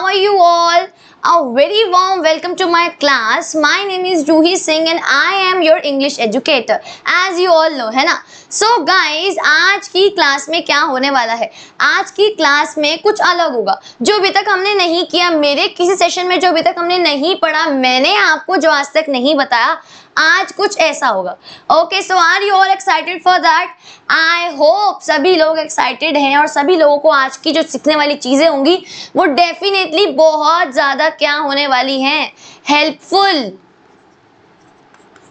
how are you all? A very warm welcome to my class. My name is Juhi Singh and I am your English educator. As you all know, है ना? So guys, आज की class में क्या होने वाला है आज की क्लास में कुछ अलग होगा जो अभी तक हमने नहीं किया मेरे किसी सेशन में जो अभी तक हमने नहीं पढ़ा मैंने आपको जो आज तक नहीं बताया आज कुछ ऐसा होगा। Okay so are you all excited for that I hope सभी लोग एक्साइटेड हैं और सभी लोगों को आज की जो सीखने वाली चीज़ें होंगी, वो डेफिनेटली बहुत ज़्यादा क्या होने वाली हैं। हेल्पफुल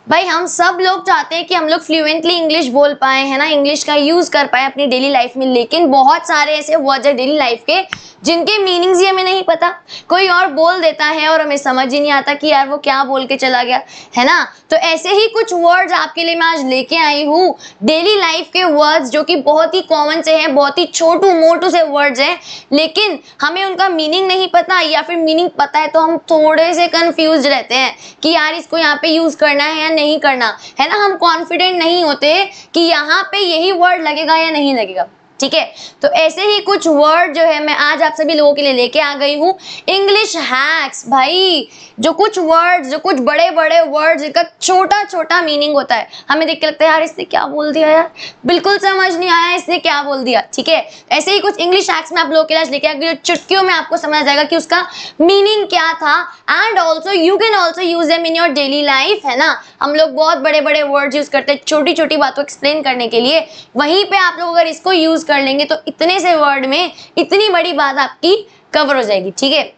भाई, हम सब लोग चाहते हैं कि हम लोग फ्लुएंटली इंग्लिश बोल पाए, है ना? इंग्लिश का यूज़ कर पाए अपनी डेली लाइफ में, लेकिन बहुत सारे ऐसे वर्ड्स है डेली लाइफ के, जिनके मीनिंग्स ही हमें नहीं पता। कोई और बोल देता है और हमें समझ ही नहीं आता कि यार वो क्या बोल के चला गया, है ना? तो ऐसे ही कुछ वर्ड्स आपके लिए मैं आज लेके आई हूँ। डेली लाइफ के वर्ड्स जो कि बहुत ही कॉमन से हैं, बहुत ही छोटू मोटू से वर्ड्स हैं, लेकिन हमें उनका मीनिंग नहीं पता या फिर मीनिंग पता है तो हम थोड़े से कन्फ्यूज़ रहते हैं कि यार इसको यहाँ पे यूज़ करना है या नहीं करना। है ना? हम कॉन्फिडेंट नहीं होते कि यहाँ पे यही वर्ड लगेगा या नहीं लगेगा। ठीक है? तो ऐसे ही कुछ वर्ड जो है मैं आज आप सभी लोगों के लिए लेके आ गई हूँ। इंग्लिश हैक्स भाई, जो कुछ वर्ड जो कुछ बड़े बड़े वर्ड जिनका छोटा छोटा मीनिंग होता है। हमें देख के लगता है, यार, इसने क्या बोल दिया यार? बिल्कुल समझ नहीं आया, इसने क्या बोल दिया, ठीक है? ऐसे ही कुछ इंग्लिश हैक्स में आप लोगों के लिए लेके आ गई चुटकियों में आपको समझ जाएगा कि उसका मीनिंग क्या था। And also you can also use them in your daily life है ना? हम लोग बहुत बड़े बड़े वर्ड यूज़ करते हैं छोटी छोटी बातों को एक्सप्लेन करने के लिए। वहीं पे आप लोग अगर इसको यूज़ कर लेंगे तो इतने से वर्ड में इतनी बड़ी बात आपकी कवर हो जाएगी, ठीक है?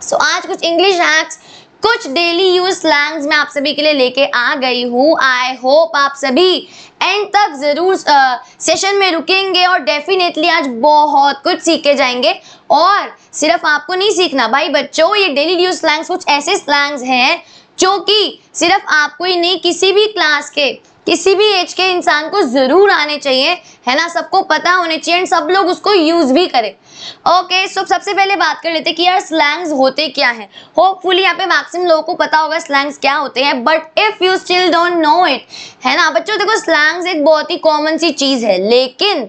सो आज कुछ इंग्लिश हैक्स कुछ डेली यूज़ स्लैंग्स मैं आप सभी के लिए लेके आ गई हूँ। आई होप आप सभी एंड तक ज़रूर सेशन में रुकेंगे और डेफिनेटली आज बहुत कुछ सीखे जाएँगे। और सिर्फ़ आपको नहीं सीखना, भाई बच्चों, ये डेली यूज़ स्लैंग्स कुछ ऐसे स्लैंग्स हैं जो कि सिर्फ़ आपको ही नहीं, किसी भी क्लास के किसी भी एज के इंसान को ज़रूर आने चाहिए, है ना? सबको पता होने चाहिए एंड सब लोग उसको यूज़ भी करें। ओके सो सबसे पहले बात कर लेते कि यार स्लैंग्स होते क्या हैं? होपफुली यहाँ पे मैक्सिमम लोगों को पता होगा स्लैंग्स क्या होते हैं but if you still don't know it है ना? बच्चों, देखो स्लैंग्स एक बहुत ही कॉमन सी चीज़ है, लेकिन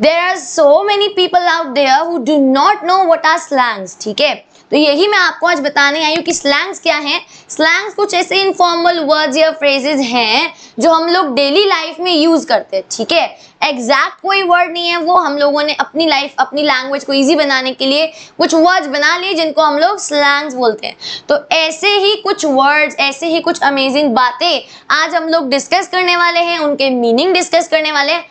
there are so many people out there who do not know what are slangs ठीक है? तो यही मैं आपको आज बताने आई हूँ कि स्लैंग्स क्या हैं। स्लैंग्स कुछ ऐसे इनफॉर्मल वर्ड्स या फ्रेजेस हैं जो हम लोग डेली लाइफ में यूज़ करते हैं, ठीक है? एग्जैक्ट कोई वर्ड नहीं है, वो हम लोगों ने अपनी लाइफ अपनी लैंग्वेज को इजी बनाने के लिए कुछ वर्ड्स बना लिए जिनको हम लोग स्लैंग्स बोलते हैं। तो ऐसे ही कुछ वर्ड्स ऐसे ही कुछ अमेजिंग बातें आज हम लोग डिस्कस करने वाले हैं, उनके मीनिंग डिस्कस करने वाले हैं।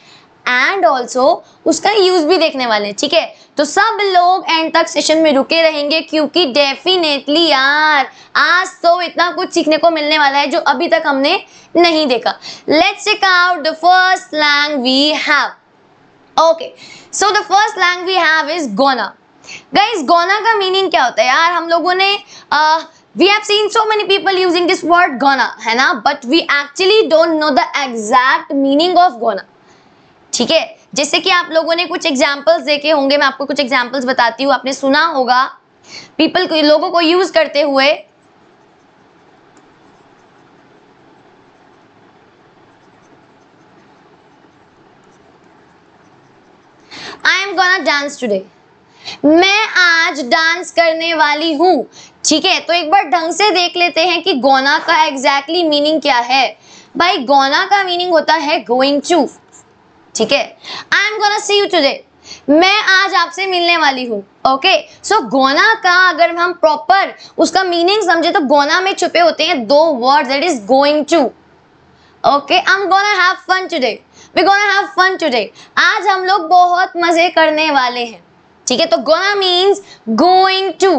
एंड ऑल्सो उसका यूज़ भी देखने वाले हैं, ठीक है? तो सब लोग एंड तक सेशन में रुके रहेंगे क्योंकि डेफिनेटली यार, आज तो इतना कुछ सीखने को मिलने वाला है जो अभी तक हमने नहीं देखा। Let's check out the first slang we have okay so the first slang we have is gonna guys gonna का मीनिंग क्या होता है? यार, हम लोगों ने we have seen so many people using this word gonna है ना? But we actually don't know the exact meaning of gonna ठीक है? जैसे कि आप लोगों ने कुछ एग्जाम्पल्स देखे होंगे, मैं आपको कुछ एग्जाम्पल्स बताती हूँ, आपने सुना होगा। पीपल को, लोगों को यूज़ करते हुए I am gonna dance today मैं आज डांस करने वाली हूँ। ठीक है? तो एक बार ढंग से देख लेते हैं कि गोना का एग्जैक्टली exactly मीनिंग क्या है। भाई गोना का मीनिंग होता है गोइंग टू ठीक है? I am gonna see you today मैं आज आपसे मिलने वाली हूँ ओके सो गोना का अगर हम प्रॉपर उसका मीनिंग समझे तो गोना में छुपे होते हैं दो word that is going to okay I am gonna have fun today we gonna have fun today आज हम लोग बहुत मज़े करने वाले हैं, ठीक है? तो gonna means going to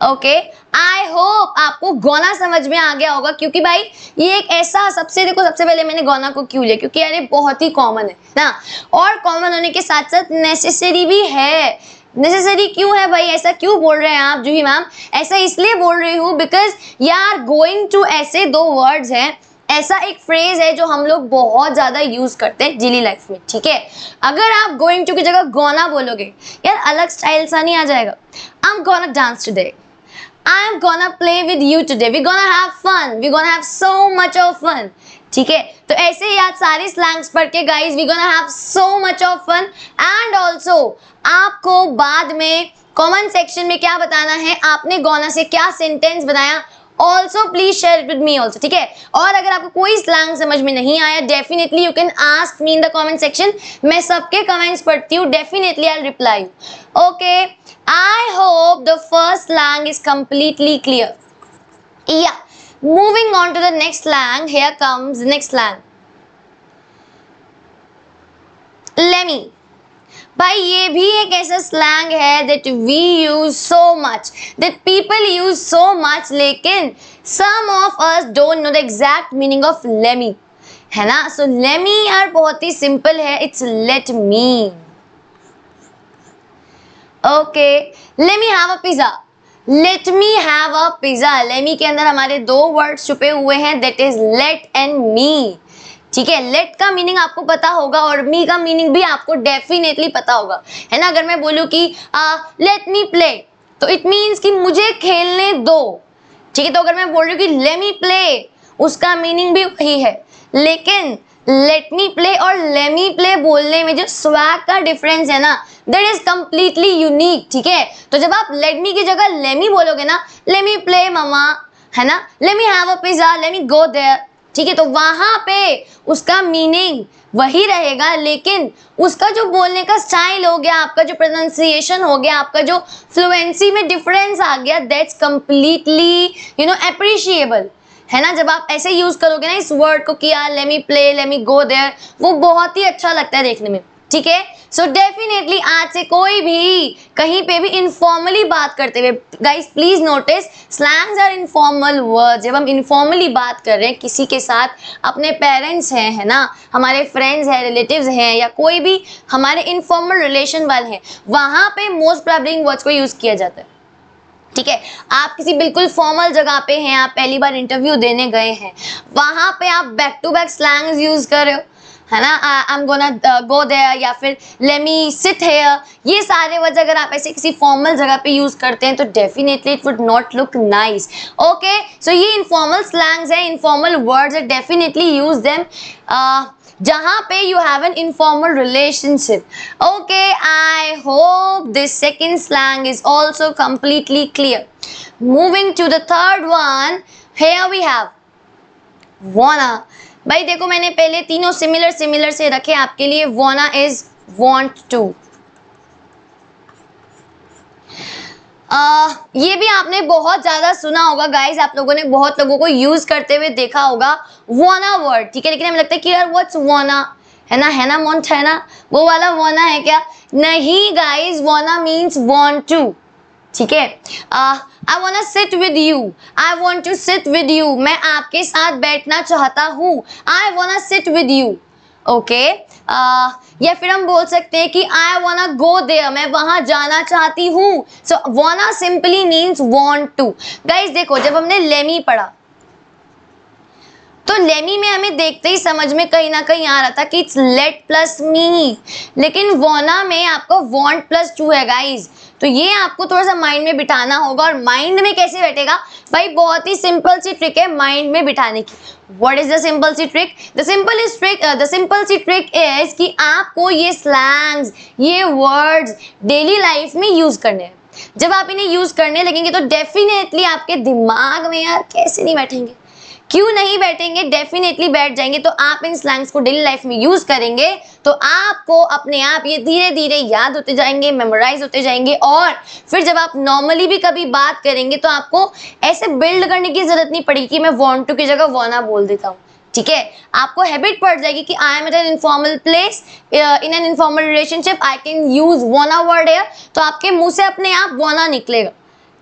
okay I hope आपको गौना समझ में आ गया होगा, क्योंकि भाई, ये एक ऐसा सबसे, देखो सबसे पहले मैंने गौना को क्यों लिया? क्योंकि यार बहुत ही कॉमन है, ना? और कॉमन होने के साथ साथ नेसेसरी भी है। नेसेसरी क्यों है भाई? ऐसा क्यों बोल रहे हैं आप, जूही मैम? ऐसा इसलिए बोल रही हूँ बिकॉज़ यार गोइंग टू ऐसे दो वर्ड्स हैं। ऐसा एक फ्रेज है जो हम लोग बहुत ज़्यादा यूज़ करते हैं डेली लाइफ में, ठीक है? अगर आप गोइंग टू की जगह गोना बोलोगे, यार अलग स्टाइल सा नहीं आ जाएगा। I am gonna dance today I'm gonna play with you today. We're gonna have fun. We're gonna have so much of fun. ठीक है तो ऐसे ही आज सारी स्लैंग्स पढ़ के guys we gonna have so much of fun and also आपको बाद में कमेंट सेक्शन में क्या बताना है आपने गोना से क्या सेंटेंस बनाया also please share with me also ठीक है? और अगर आपको कोई स्लैंग समझ में नहीं आया definitely you can ask me in the comment section मैं सबके कमेंट्स पढ़ती हूँ definitely I reply okay I hope the first slang is completely clear या moving on to the next slang here comes next slang lemme भाई, ये भी एक ऐसा स्लैंग है that we use so much that people use so much लेकिन some of us don't know the exact meaning of lemme है ना? So lemme यार बहुत ही सिंपल है it's let me okay lemme have a pizza let me have a pizza lemme के अंदर हमारे दो वर्ड्स छुपे हुए हैं that is let and me ठीक है? लेट का मीनिंग आपको पता होगा और मी का मीनिंग भी आपको डेफिनेटली पता होगा। है ना? अगर मैं बोलूँ कि लेट मी प्ले तो इट मीन्स कि मुझे खेलने दो। ठीक है? तो अगर मैं बोल रही हूँ कि ले मी प्ले उसका मीनिंग भी वही है। लेकिन लेट मी प्ले और लेमी प्ले बोलने में जो स्वैग का डिफरेंस है ना दैट इज़ कंप्लीटली यूनिक ठीक है? तो जब आप लेट मी की जगह लेमी बोलोगे ना लेमी प्ले ममा है ना? Lemme have a pizza lemme go there ठीक है तो वहाँ पे उसका मीनिंग वही रहेगा, लेकिन उसका जो बोलने का स्टाइल हो गया, आपका जो प्रोनाउंसिएशन हो गया, आपका जो फ्लुएंसी में डिफरेंस आ गया that's completely you know appreciable है ना, जब आप ऐसे यूज़ करोगे ना, इस वर्ड को किया let me play let me go there वो बहुत ही अच्छा लगता है देखने में। ठीक है? सो डेफिनेटली आज से कोई भी कहीं पे भी इनफॉर्मली बात करते हुए guys please notice slangs are informal word जब हम इनफॉर्मली बात कर रहे हैं, किसी के साथ अपने पेरेंट्स हैं, है ना? हमारे फ्रेंड्स हैं रिलेटिव्स हैं, या कोई भी हमारे इनफॉर्मल रिलेशन वाले हैं, वहाँ पे मोस्ट प्रॉब्लिंग वर्ड्स को यूज़ किया जाता है। ठीक है? आप किसी बिल्कुल फॉर्मल जगह पे हैं, आप पहली बार इंटरव्यू देने गए हैं, वहाँ पे आप back to back slangs use कर रहे हो। है ना? I am gonna go there या फिर लेमी सिट हेयर ये सारे वर्ड्स अगर आप ऐसे किसी फॉर्मल जगह पे यूज़ करते हैं तो definitely it would not look nice okay so ये इनफॉर्मल स्लैंग्स है इनफॉर्मल वर्ड्स है डेफिनेटली यूज़ देम जहाँ पे you have an informal relationship okay I hope this second slang is also completely clear moving to the third one here we have wanna. भाई देखो मैंने पहले तीनों similar similar से रखे आपके लिए। वोना इज़ वॉन्ट टू ये भी आपने बहुत ज़्यादा सुना होगा गाइज़ आप लोगों ने बहुत लोगों को यूज़ करते हुए देखा होगा। वोना वर्ड ठीक है? लेकिन हमें लगता है कि यार व्हाट्स वोना है ना है ना मोन्ट है ना? वो वाला वोना है क्या? नहीं guys wanna means want to ठीक है? I want sit with you I want to sit with you मैं आपके साथ बैठना चाहता हूँ। I want sit with you okay या फिर हम बोल सकते हैं कि आई वॉन्ट गो देयर मैं वहाँ जाना चाहती हूँ। So wanna simply means want to guys देखो, जब हमने लेमी पढ़ा तो लेमी में हमें देखते ही समझ में कहीं ना कहीं आ रहा था कि इट्स लेट प्लस मी लेकिन वोना में आपको वॉन्ट प्लस टू है गाइज़ तो ये आपको थोड़ा सा माइंड में बिठाना होगा और माइंड में कैसे बैठेगा? भाई, बहुत ही सिंपल सी ट्रिक है माइंड में बिठाने की. What is the simple C trick the simple is trick the simple C trick is कि आपको ये स्लैंग्स ये वर्ड्स डेली लाइफ में यूज़ करने हैं. जब आप इन्हें यूज़ करने लगेंगे तो डेफिनेटली आपके दिमाग में यार कैसे नहीं बैठेंगे? क्यों नहीं बैठेंगे? डेफिनेटली बैठ जाएँगे। तो आप इन स्लैंग्स को डेली लाइफ में यूज़ करेंगे तो आपको अपने आप ये धीरे धीरे याद होते जाएँगे मेमोराइज होते जाएँगे और फिर जब आप नॉर्मली भी कभी बात करेंगे तो आपको ऐसे बिल्ड करने की ज़रूरत नहीं पड़ेगी कि मैं वॉन्ट टू की जगह वॉना बोल देता हूँ। ठीक है? आपको हैबिट पड़ जाएगी कि I am at an informal place in an informal relationship I can use wanna word air तो आपके मुँह से अपने आप वोना निकलेगा।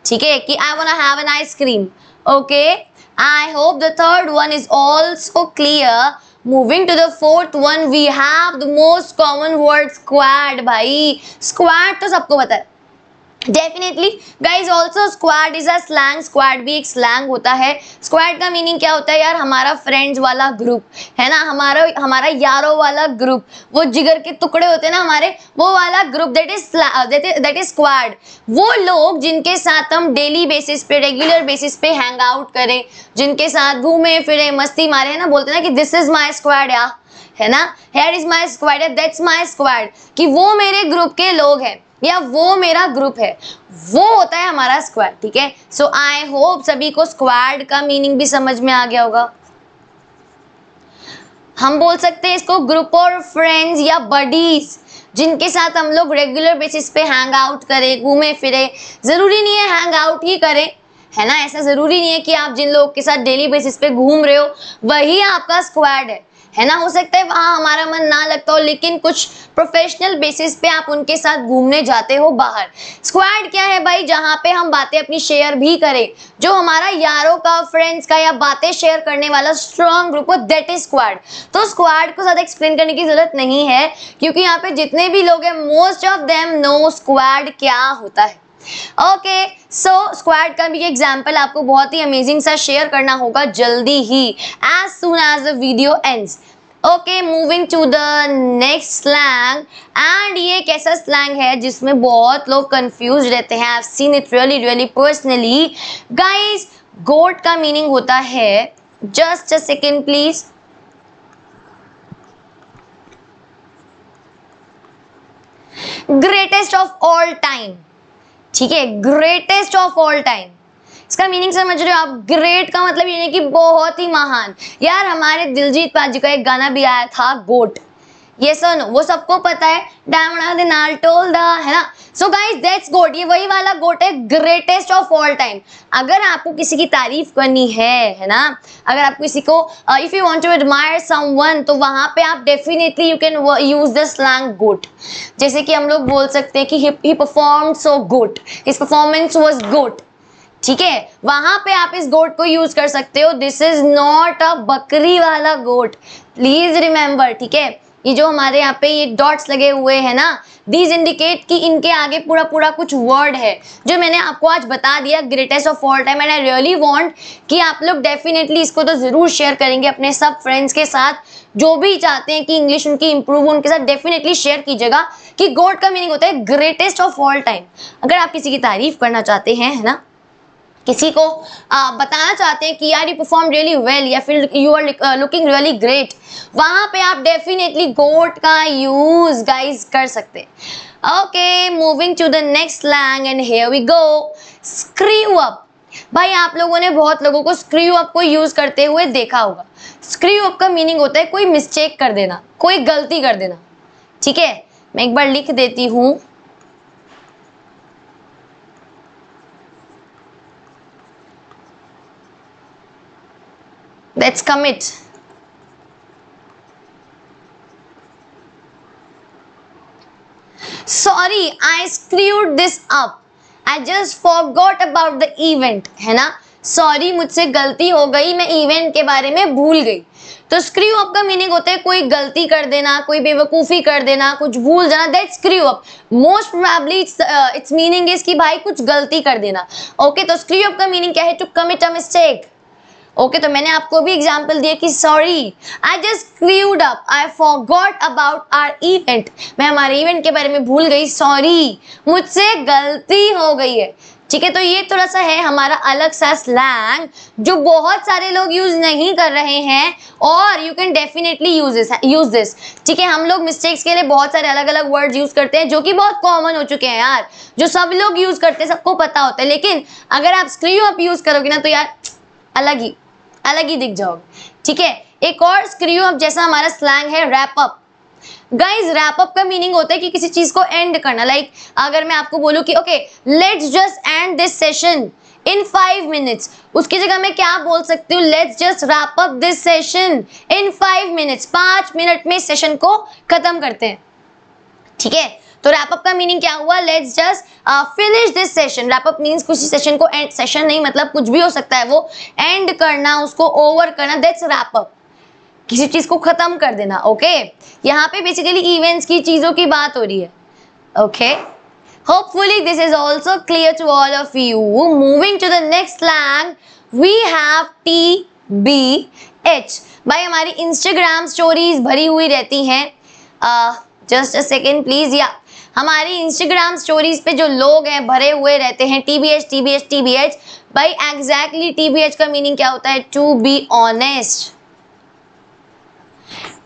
ठीक है? कि I want have an ice cream okay I hope the third one is also clear. Moving to the fourth one, we have the most common word squad. भाई squad तो सबको पता है definitely guys also squad is a slang squad भी एक slang होता है. Squad का मीनिंग क्या होता है यार? हमारा फ्रेंड्स वाला ग्रुप है ना? हमारा हमारा यारों वाला ग्रुप वो जिगर के टुकड़े होते हैं ना हमारे, वो वाला group that is that is squad वो लोग जिनके साथ हम डेली बेसिस पे रेगुलर बेसिस पे हैंग आउट करें, जिनके साथ घूमे, फिरे, मस्ती मारे, है ना? बोलते ना कि दिस इज़ माई स्क्वाड या, है ना? Here is my squad that's my squad कि वो मेरे ग्रुप के लोग हैं. या वो मेरा ग्रुप है। वो होता है हमारा स्क्वाड ठीक है? सो आई होप सभी को स्क्वाड का मीनिंग भी समझ में आ गया होगा। हम बोल सकते हैं इसको ग्रुप और फ्रेंड्स या बडीज जिनके साथ हम लोग रेगुलर बेसिस पे हैंग आउट करें, घूमे, फिरे। ज़रूरी नहीं है हैंग आउट ही करें, है ना? ऐसा ज़रूरी नहीं है कि आप जिन लोगों के साथ डेली बेसिस पे घूम रहे हो, वही आपका स्क्वाड है। है ना? हो सकता है वहाँ हमारा मन ना लगता हो, लेकिन कुछ प्रोफेशनल बेसिस पे आप उनके साथ घूमने जाते हो बाहर। स्क्वाड क्या है भाई? जहाँ पे हम बातें अपनी शेयर भी करें। जो हमारा यारों का फ्रेंड्स का या बातें शेयर करने वाला स्ट्रॉन्ग ग्रुप हो दैट इज़ स्क्वाड तो स्क्वाड को ज़्यादा एक्सप्लेन करने की ज़रूरत नहीं है, क्योंकि यहाँ पे जितने भी लोग हैं most of them know squad क्या होता है। ओके सो स्क्वाड का भी एग्ज़ाम्पल आपको बहुत ही अमेजिंग सा शेयर करना होगा जल्दी ही as soon as the video ends okay moving to the next slang and ये एक ऐसा स्लैंग है जिसमें बहुत लोग कंफ्यूज रहते हैं? I seen it really really personally guys goat का मीनिंग होता है just a second please greatest of all time ठीक है? ग्रेटेस्ट ऑफ़ ऑल टाइम इसका मीनिंग समझ रहे हो आप? ग्रेट का मतलब ये नहीं कि बहुत ही महान। यार, हमारे दिलजीत पाजी का एक गाना भी आया था गोट ये सो नो वो सबको पता है डायमंड नाल टोल द, है ना? सो गाइस दैट्स गोट ये वही वाला गोट है ग्रेटेस्ट ऑफ़ ऑल टाइम अगर आपको किसी की तारीफ़ करनी है है ना? अगर आप किसी को if you want to admire someone तो वहाँ पे आप definitely you can use the slang goat जैसे कि हम लोग बोल सकते हैं कि he perform so good his performance was good ठीक है? वहाँ पे आप इस गोट को यूज़ कर सकते हो. दिस इज़ नॉट अ बकरी वाला गोट प्लीज़ रिमेंबर ठीक है? ये जो हमारे यहाँ पे ये डॉट्स लगे हुए हैं ना दीज इंडिकेट कि इनके आगे पूरा पूरा कुछ वर्ड है, जो मैंने आपको आज बता दिया greatest of all time and I really want कि आप लोग डेफिनेटली इसको तो ज़रूर शेयर करेंगे अपने सब फ्रेंड्स के साथ, जो भी चाहते हैं कि इंग्लिश उनकी इंप्रूव हो, उनके साथ डेफिनेटली शेयर कीजिएगा कि गोड का मीनिंग होता है ग्रेटेस्ट ऑफ़ ऑल टाइम अगर आप किसी की तारीफ़ करना चाहते हैं, है ना? किसी को आ, बताना चाहते हैं कि यार यू परफॉर्म रियली वेल या फिर you are looking really great वहाँ पे आप डेफिनेटली गोट का यूज़ गाइज़ कर सकते हैं। Okay moving to the next slang and here we go screw up भाई आप लोगों ने बहुत लोगों को स्क्रीव अप को यूज़ करते हुए देखा होगा। स्क्रीव अप का मीनिंग होता है कोई मिस्टेक कर देना कोई गलती कर देना। ठीक है? मैं एक बार लिख देती हूँ। Let's commit. Sorry, I screwed this up. I just forgot about the event. है ना सॉरी मुझसे गलती हो गई मैं इवेंट के बारे में भूल गई तो स्क्रू अप का मीनिंग होता है कोई गलती कर देना कोई बेवकूफ़ी कर देना कुछ भूल जाना that screw up most probably its meaning is कि भाई कुछ गलती कर देना ओके okay, तो स्क्रू अप का मीनिंग क्या है to commit a mistake okay तो मैंने आपको भी एग्ज़ाम्पल दिया कि sorry I just screwed up I forgot about our event मैं हमारे इवेंट के बारे में भूल गई. सॉरी मुझसे गलती हो गई है. ठीक है तो ये थोड़ा सा है हमारा अलग सा स्लैंग जो बहुत सारे लोग यूज़ नहीं कर रहे हैं और you can definitely use this use this ठीक है, हम लोग मिस्टेक्स के लिए बहुत सारे अलग अलग वर्ड यूज़ करते हैं जो कि बहुत कॉमन हो चुके हैं यार. जो सब लोग यूज़ करते हैं, सबको पता होता है. लेकिन अगर आप स्क्रीन अप यूज़ करोगे ना तो यार, अलग ही. अलग ही दिख जाओगे। ठीक है? एक और स्क्रू अप जैसा हमारा स्लैंग है wrap up guys wrap up का मीनिंग होता है कि किसी चीज़ को एंड करना। लाइक like, अगर मैं आपको बोलूँ कि okay let's just end this session in five minutes उसकी जगह मैं क्या बोल सकती हूँ? Let's just wrap up this session in five minutes पाँच मिनट में सेशन को खत्म करते हैं। ठीक है? तो रैपअप का मीनिंग क्या हुआ? Let's just finish this session wrap up means किसी सेशन को एंड सेशन नहीं मतलब कुछ भी हो सकता है वो एंड करना, उसको ओवर करना दैट्स रैपअप किसी चीज़ को खत्म कर देना ओके? यहाँ पे बेसिकली इवेंट्स की चीज़ों की बात हो रही है okay hopefully this is also clear to all of you moving to the next slang we have T B H भाई, हमारी इंस्टाग्राम स्टोरीज भरी हुई रहती हैं। जस्ट अ सेकेंड प्लीज़ या हमारी इंस्टाग्राम स्टोरीज पे जो लोग हैं, भरे हुए रहते हैं टीबीएच टीबीएच टीबीएच भाई एग्जैक्टली टीबीएच का मीनिंग क्या होता है? टू बी ऑनेस्ट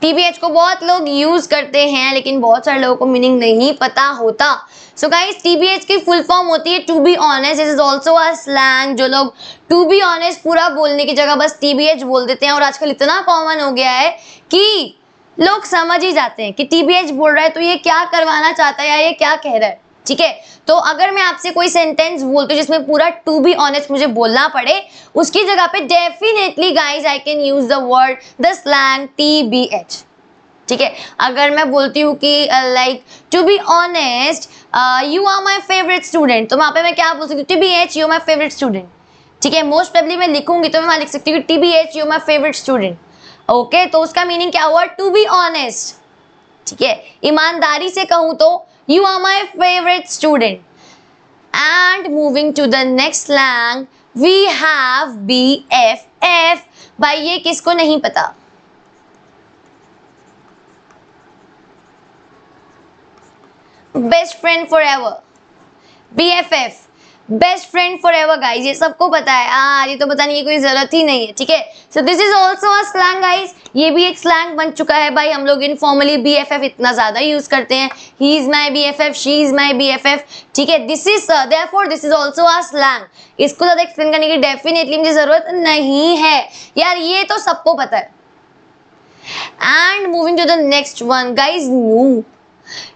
टीबीएच को बहुत लोग यूज़ करते हैं, लेकिन बहुत सारे लोगों को मीनिंग नहीं पता होता। सो गाइस टीबीएच की फुल फॉर्म होती है to be honest is also a slang जो लोग टू बी ऑनेस्ट पूरा बोलने की जगह बस टीबीएच बोल देते हैं, और आजकल इतना कॉमन हो गया है कि लोग समझ ही जाते हैं कि टीबीएच बोल रहा है तो ये क्या करवाना चाहता है या ये क्या कह रहा है? ठीक है? तो अगर मैं आपसे कोई सेंटेंस बोलती हूँ जिसमें पूरा टू बी ऑनेस्ट मुझे बोलना पड़े, उसकी जगह पे definitely guys I can use the word the slang T B H ठीक है? अगर मैं बोलती हूँ कि like to be honest you are my favourite student तो वहाँ पे मैं क्या बोल सकती हूँ? T B H you my favourite student ठीक है? मोस्ट प्रॉब्ली मैं लिखूँगी तो मैं वहाँ लिख सकती हूँ T B H you my favourite student okay तो उसका मीनिंग क्या हुआ? टू बी ऑनेस्ट ठीक है? ईमानदारी से कहूँ तो you are my favourite student and moving to the next slang we have B F F भाई, ये किसको नहीं पता? Best friend forever B F F best friend forever guys ये सबको पता है। आ, ये तो बताने की कोई ज़रूरत ही नहीं है ठीक है? So this is also a slang guys ये भी एक स्लैंग बन चुका है भाई। हम लोग इनफॉर्मली बी एफ़ एफ़ इतना ज़्यादा यूज़ करते हैं। He is my B F F she is my B F F ठीक है? This is therefore this is also a slang इसको ज़्यादा एक्सप्लेन करने की डेफिनेटली मुझे ज़रूरत नहीं है। यार ये तो सबको पता है। And moving to the next one guys new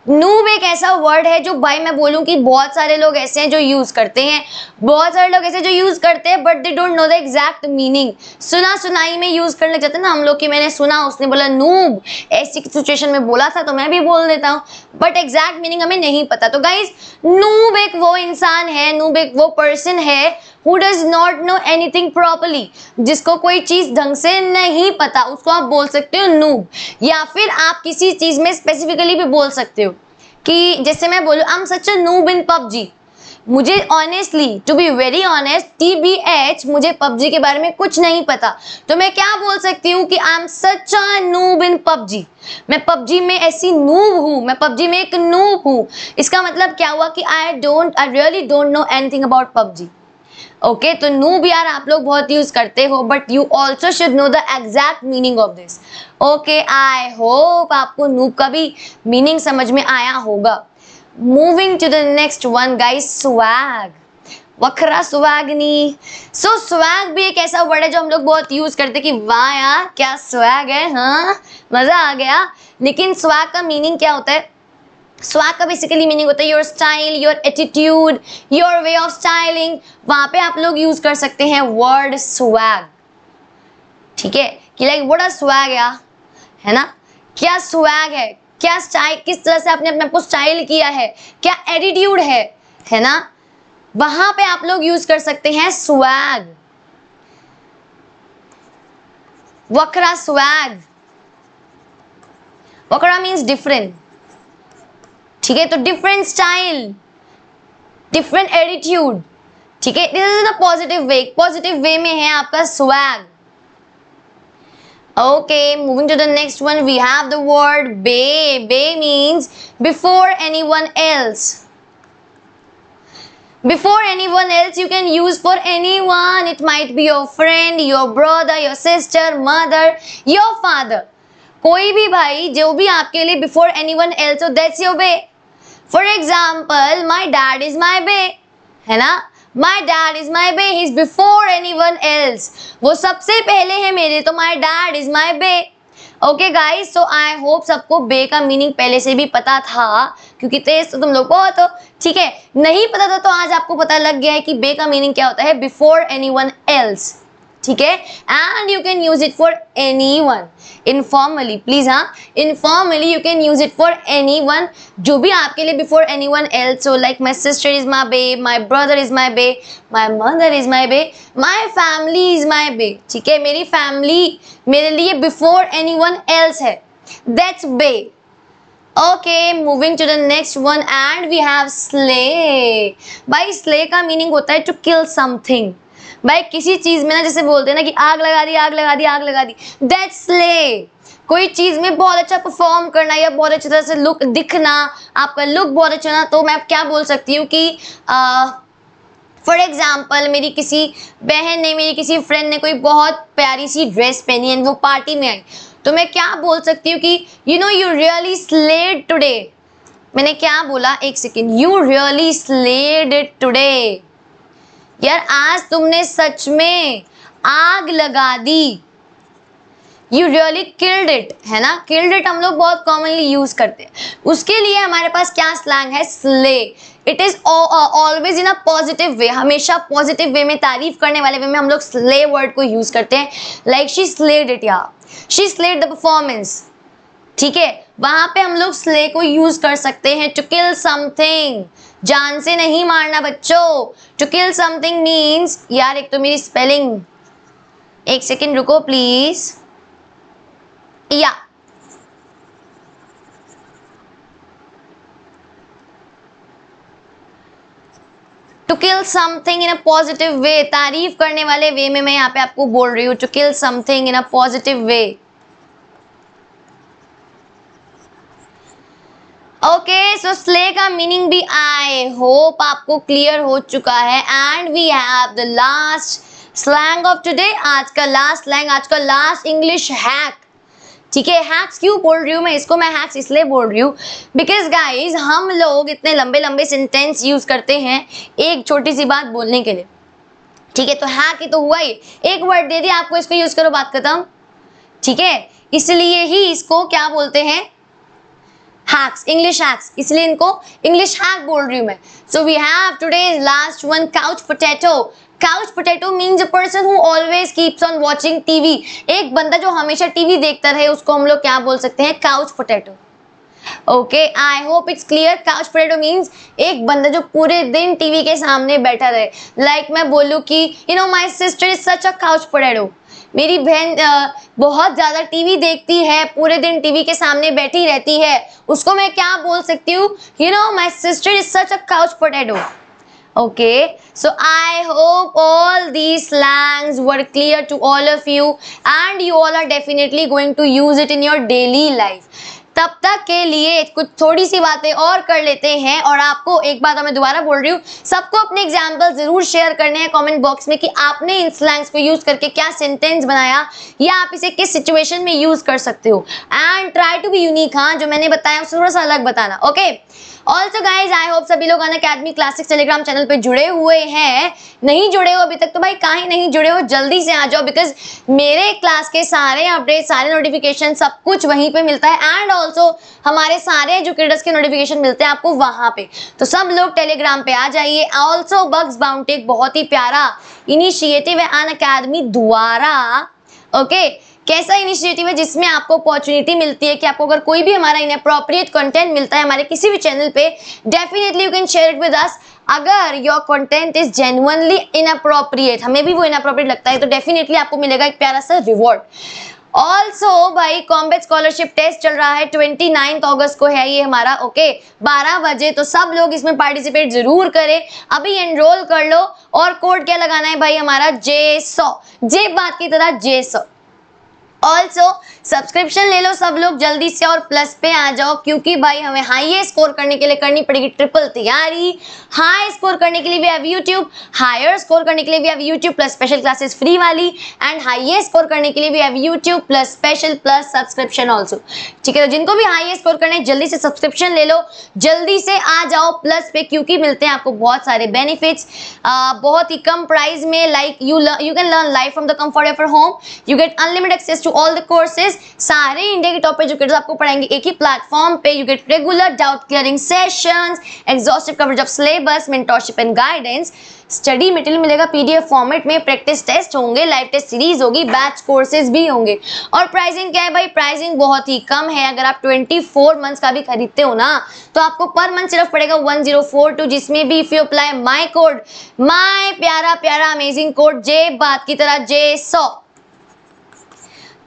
noob एक ऐसा वर्ड है जो भाई मैं बोलूँ कि बहुत सारे लोग ऐसे हैं जो यूज़ करते हैं। बहुत सारे लोग ऐसे जो यूज़ करते हैं but they don't know the exact meaning सुना सुनाई में यूज़ करने लग जाते हैं ना हम लोग की मैंने सुना, उसने बोला, नूब, ऐसी सिचुएशन में बोला था तो मैं भी बोल देता हूँ। बट एग्जैक्ट मीनिंग हमें नहीं पता। तो गाइज़ नूब एक वो इंसान है, नूब एक वो पर्सन है who does not know anything properly जिसको कोई चीज़ ढंग से नहीं पता, उसको आप बोल सकते हो नूब या फिर आप किसी चीज़ में स्पेसिफिकली भी बोल सकते हो कि जैसे मैं बोलूँ I am such a noob in PUBG. मुझे honestly to be very honest T B H मुझे पबजी के बारे में कुछ नहीं पता। तो मैं क्या बोल सकती हूँ कि I am such a noob in PUBG? मैं पबजी में ऐसी नूब हूँ, मैं पबजी में एक नूब हूँ। इसका मतलब क्या हुआ कि I don't I really don't know anything about PUBG. Okay तो नूब यार आप लोग बहुत यूज़ करते हो but you also should know the exact meaning of this okay I hope आपको नूब का भी मीनिंग समझ में आया होगा. Moving to the next one guys swag वखरा स्वैगनी सो स्वैग भी एक ऐसा वर्ड है जो हम लोग बहुत यूज़ करते कि, वाह यार, क्या स्वैग है हाँ? मज़ा आ गया. लेकिन स्वैग का मीनिंग क्या होता है? स्वैग का बेसिकली मीनिंग होता है your style your attitude your way of styling वहाँ पे आप लोग यूज़ कर सकते हैं वर्ड स्वैग ठीक है? कि लाइक व्हाट अ स्वैग या है ना? क्या स्वैग है? क्या स्टाइल किस तरह से आपने अपने आप को स्टाइल किया है? क्या एटीट्यूड है? है ना? वहाँ पे आप लोग यूज़ कर सकते हैं स्वैग वक्रा स्वैग वक्रा मीन्स डिफरेंट ठीक है तो डिफरेंट स्टाइल डिफरेंट एटीट्यूड ठीक है this is in positive way positive way में है आपका swag Okay, moving to the next one, we have the word bay. Bay means before anyone else. Before anyone else, you can use for anyone. It might be your friend, your brother, your sister, mother, your father. कोई भी भाई जो भी आपके लिए before anyone else, so that's your bay. For example my dad is my bae है ना? My dad is my bae is before anyone else वो सबसे पहले है मेरे तो my dad is my bae okay guys so I hope सबको bae का मीनिंग पहले से भी पता था, क्योंकि तेज तो तुम लोग बहुत हो ठीक है। नहीं पता था तो आज आपको पता लग गया है कि बे का मीनिंग क्या होता है बिफोर एनी वन एल्स ठीक है? And you can use it for anyone informally please हाँ? Informally you can use it for anyone जो भी आपके लिए बिफोर एनी वन एल्स हो like my sister is my bae my brother is my bae my mother is my bae my family is my bae ठीक है? मेरी family मेरे लिए बिफोर एनी वन एल्स है. That's bae okay moving to the next one and we have slay भाई slay का meaning होता है टू किल समथिंग भाई, किसी चीज़ में ना, जैसे बोलते हैं ना कि आग लगा दी, आग लगा दी, आग लगा दी। दैट्स ले कोई चीज़ में बहुत अच्छा परफॉर्म करना या बहुत अच्छी तरह से लुक दिखना, आपका लुक बहुत अच्छा ना तो मैं क्या बोल सकती हूँ कि फॉर एग्ज़ाम्पल मेरी किसी बहन ने, मेरी किसी फ्रेंड ने कोई बहुत प्यारी सी ड्रेस पहनी है वो पार्टी में आई। तो मैं क्या बोल सकती हूँ कि you know you really slayed today मैंने क्या बोला? एक second you really slayed today यार, आज तुमने सच में आग लगा दी। यू रियली किल्ड इट है ना? किल्ड इट हम लोग बहुत कॉमनली यूज़ करते हैं। उसके लिए हमारे पास क्या स्लैंग है? Slay it is always in a positive way हमेशा पॉजिटिव वे में तारीफ़ करने वाले वे में हम लोग स्ले वर्ड को यूज़ करते हैं। लाइक शी स्लेड इट या शी स्लेड द परफॉर्मेंस ठीक है? वहाँ पे हम लोग स्ले को यूज़ कर सकते हैं टू किल समथिंग जान से नहीं मारना बच्चों। टू किल समथिंग मीन्स यार एक तो मेरी स्पेलिंग एक सेकेंड रुको प्लीज़ या। To kill something in a positive way तारीफ़ करने वाले वे में मैं यहाँ पे आपको बोल रही हूँ to kill something in a positive way okay so slay का मीनिंग भी आई होप आपको क्लियर हो चुका है। And we have the last slang of today आज का लास्ट स्लैंग आज का लास्ट इंग्लिश हैक ठीक है हैक्स क्यों बोल रही हूँ मैं? इसको मैं हैक्स इसलिए बोल रही हूँ। बिकॉज़ गाइज़ हम लोग इतने लंबे लंबे सेंटेंस यूज़ करते हैं एक छोटी सी बात बोलने के लिए। ठीक है तो हैक ही तो हुआ ही एक वर्ड दे दिया, आपको इसको यूज़ करो, बात खत्म। ठीक है, इसलिए ही इसको क्या बोलते हैं? हैक्स इंग्लिश हैक्स इसलिए इनको इंग्लिश हैक बोल रही हूँ मैं. So we have today last one couch potato couch potato means a person who always keeps on watching TV एक बंदा जो हमेशा टीवी देखता रहे, उसको हम लोग क्या बोल सकते हैं? Couch potato okay I hope it's clear couch potato means एक बंदा जो पूरे दिन टीवी के सामने बैठा रहे। लाइक like मैं बोलूँ कि you know my sister is such a couch potato मेरी बहन बहुत ज़्यादा टीवी देखती है, पूरे दिन टीवी के सामने बैठी रहती है। उसको मैं क्या बोल सकती हूँ? You know my sister is such a couch potato okay, so i hope all these slangs were clear to all of you, and you all are definitely going to use it in your daily life. तब तक के लिए कुछ थोड़ी सी बातें और कर लेते हैं और आपको एक बात मैं दोबारा बोल रही हूँ सबको अपने एग्ज़ाम्पल ज़रूर शेयर करने हैं कमेंट बॉक्स में कि आपने इन स्लैंग्स को यूज़ करके क्या सेंटेंस बनाया या आप इसे किस सिचुएशन में यूज़ कर सकते हो and try to be unique हाँ जो मैंने बताया उससे थोड़ा सा अलग बताना okay okay? Also guys I hope सभी लोग अन अकेडमी क्लासिक टेलीग्राम चैनल पे जुड़े हुए हैं। नहीं जुड़े हो अभी तक तो भाई, कहीं नहीं जुड़े हो, जल्दी से आ जाओ बिकॉज़ मेरे क्लास के सारे अपडेट सारे नोटिफिकेशन सब कुछ वहीं पे मिलता है। एंड ऑल्सो हमारे सारे एजुकेटर्स के नोटिफिकेशन मिलते हैं आपको वहाँ पे। तो सब लोग टेलीग्राम पे आ जाइए। ऑल्सो बग्स बाउंटेक बहुत ही प्यारा इनिशिएटिव है अन अकेडमी द्वारा। Okay okay? कैसा इनिशिएटिव है जिसमें आपको अपॉर्चुनिटी मिलती है कि आपको अगर कोई भी हमारा इन इनअप्रोप्रिएट कंटेंट मिलता है, हमारे किसी भी चैनल पे definitely you can share it with us अगर your content is genuinely inappropriate हमें भी वो इनअप्रोप्रिएट लगता है तो डेफिनेटली आपको मिलेगा एक प्यारा सा रिवॉर्ड ऑल्सो भाई कॉम्बेट स्कॉलरशिप टेस्ट चल रहा है ट्वेंटी नाइन्थ ऑगस्ट को है ये हमारा ओके बारह बजे तो सब लोग इसमें पार्टिसिपेट ज़रूर करें। अभी एनरोल कर लो और कोड क्या लगाना है भाई हमारा? जे सौ। जे बात की तरह जे सौ। ऑल्सो सब्सक्रिप्शन ले लो सब लोग, जल्दी से और प्लस पे आ जाओ, क्योंकि भाई हमें हाई स्कोर करने के लिए करनी पड़ेगी ट्रिपल तैयारी। हाई स्कोर करने के लिए भी हैव यूट्यूब हायर स्कोर करने के लिए भी have YouTube plus special classes free वाली एंड हाई स्कोर करने के लिए भी have YouTube plus special plus subscription also ठीक है तो जिनको भी हाई स्कोर करने जल्दी से सब्सक्रिप्शन ले लो, जल्दी से आ जाओ प्लस पे, क्योंकि मिलते हैं आपको बहुत सारे बेनिफिट्स बहुत ही कम प्राइस में like you you can learn life from the comfort of home you get unlimited access to all the courses सारे इंडिया के टॉप एजुकेटर्स आपको पढ़ाएँगे एक ही प्लेटफॉर्म पे। You get regular doubt clearing sessions exhaustive coverage of syllabus mentorship and guidance study material मिलेगा PDF format में practice test होंगे लाइव टेस्ट सीरीज़ होगी बैच कोर्सेज भी होंगे। और प्राइसिंग क्या है भाई? प्राइसिंग बहुत ही कम है। अगर आप 24 मंथ्स का भी खरीदते हो ना तो आपको पर मंथ सिर्फ़ पड़ेगा 1042 जिसमें भी if you apply my code my प्यारा प्यारा अमेजिंग कोड जे बात की तरह जे सौ।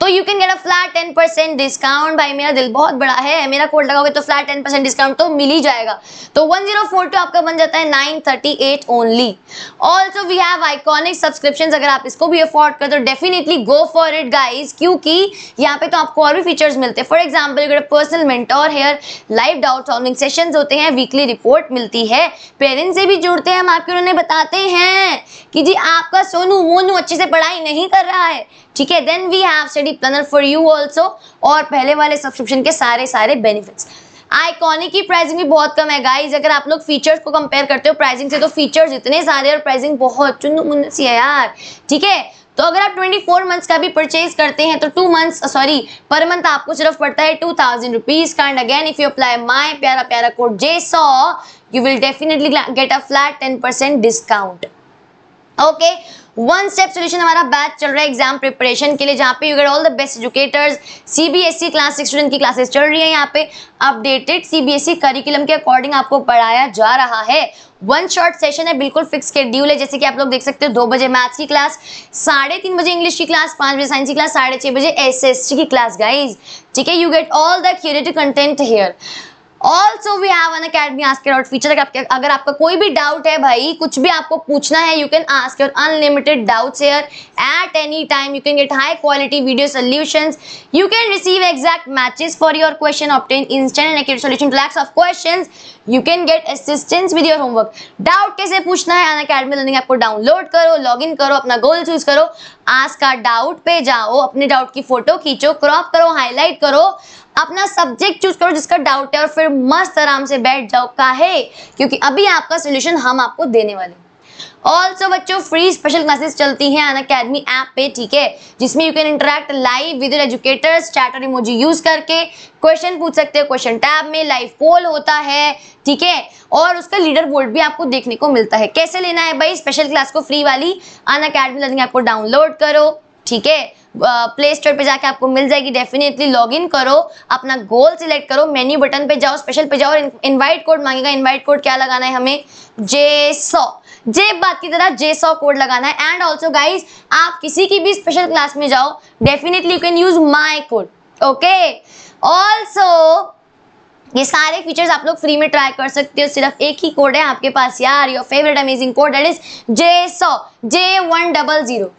तो you can get a flat ten percent discount भाई, मेरा दिल बहुत बड़ा है। मेरा कोड लगाओगे तो फ्लैट टेन परसेंट डिस्काउंट तो मिल ही जाएगा। तो वन ज़ीरो फोर टू आपका बन जाता है nine thirty eight only also we have iconic subscription अगर आप इसको भी अफोर्ड कर तो definitely go for it guys क्योंकि यहाँ पे तो आपको और भी फीचर्स मिलते हैं। For example personal mentor here live doubt solving session होते हैं। वीकली रिपोर्ट मिलती है। पेरेंट्स से भी जुड़ते हैं। हम आपके उन्होंने बताते हैं कि जी, आपका सोनू, मोनू अच्छे से पढ़ाई नहीं कर रहा है। ठीक है? Then we have study planner for you also और पहले वाले सब्सक्रिप्शन के सारे सारे बेनिफिट्स आइकॉनिक की प्राइसिंग भी बहुत कम है गाइज़ अगर आप लोग फीचर्स को कंपेयर करते हो प्राइसिंग से तो फीचर्स इतने सारे और प्राइसिंग बहुत चुन सी है यार। ठीक है? तो अगर आप 24 मंथ्स का भी परचेज करते हैं तो टू मंथ्स सॉरी पर मंथ आपको सिर्फ़ पड़ता है टू थाउज़ेंड रुपीज़ का। And again if you apply my प्यारा प्यारा code J so you will definitely get a flat ten percent discount okay one step solution हमारा बैच चल रहा है एग्ज़ाम प्रिपरेशन के लिए, जहाँ पे you get all the best educators CBSE class six student की क्लासेस चल रही है यहाँ पे। अपडेटेड सीबीएसई करिकुलम के अकॉर्डिंग आपको पढ़ाया जा रहा है। वन शॉर्ट सेशन है, बिल्कुल फिक्स शेड्यूल है। जैसे कि आप लोग देख सकते हो, दो बजे मैथ्स की क्लास साढ़े तीन बजे इंग्लिश की क्लास पाँच बजे साइंस की क्लास साढ़े छह बजे एस की क्लास गाइज़ ठीक है you get all the curative content here also we have Unacademy ask out feature अगर आपका कोई भी डाउट है भाई, कुछ भी आपको पूछना है you can ask your unlimited doubts here at any time you can get high quality video solutions you can receive exact matches for your question obtain instant and accurate solution lakhs of question you can get assistance with your homework doubt कैसे पूछना है? अन academy learning app को download करो log in करो, अपना गोल choose करो. आज का डाउट पे जाओ, अपने डाउट की फ़ोटो खींचो क्रॉप करो हाईलाइट करो, अपना सब्जेक्ट चूज़ करो जिसका डाउट है और फिर मस्त आराम से बैठ जाओ का है क्योंकि अभी आपका सोल्यूशन हम आपको देने वाले ऑल्सो बच्चों फ्री स्पेशल क्लासेस चलती हैं अन अकेडमी ऐप पे, ठीक है? जिसमें you can interact live with educators chat or emoji use करके क्वेश्चन पूछ सकते हो क्वेश्चन टैब में लाइव पोल होता है, ठीक है? और उसका लीडर बोर्ड भी आपको देखने को मिलता है। कैसे लेना है भाई? स्पेशल क्लास को फ्री वाली अन अकेडमी लर्निंग ऐप को डाउनलोड करो, ठीक है? प्ले स्टोर पे जाके आपको मिल जाएगी। डेफिनेटली लॉग इन करो, अपना गोल सिलेक्ट करो मेन्यू बटन पे जाओ स्पेशल पे जाओ इनवाइट कोड मांगेगा। इनवाइट कोड क्या लगाना है हमें? जे सौ। जे बात की तरह जे सौ कोड लगाना है। एंड ऑल्सो गाइज़ आप किसी की भी स्पेशल क्लास में जाओ definitely you can use my code okay also ये सारे फीचर्स आप लोग फ्री में ट्राई कर सकते हो। सिर्फ़ एक ही कोड है आपके पास, यार। Your favourite amazing code that is J so J one double zero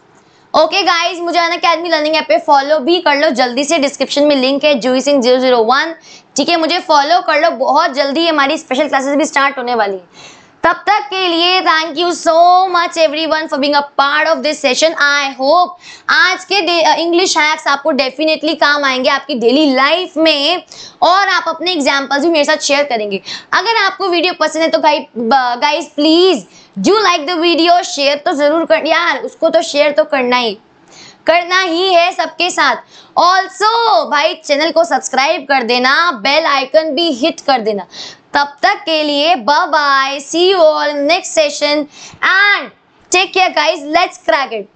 okay guys मुझे अन अकेडमी लर्निंग ऐप पे फॉलो भी कर लो। जल्दी से डिस्क्रिप्शन में लिंक है Juhi Singh zero zero one ठीक है, मुझे फॉलो कर लो। बहुत जल्दी हमारी स्पेशल क्लासेस भी स्टार्ट होने वाली है। तब तक के लिए thank you so much everyone for being a part of this session I hope आज के इंग्लिश हैक्स आपको डेफिनेटली काम आएँगे आपकी डेली लाइफ में, और आप अपने एग्जाम्पल्स भी मेरे साथ शेयर करेंगे। अगर आपको वीडियो पसंद है तो guys please do like the video share तो ज़रूर कर, यार, उसको तो शेयर तो करना ही। करना ही है सबके साथ। ऑल्सो भाई चैनल को सब्सक्राइब कर देना बेल आइकन भी हिट कर देना। तब तक के लिए bye see you all next session and take care guys let's crack it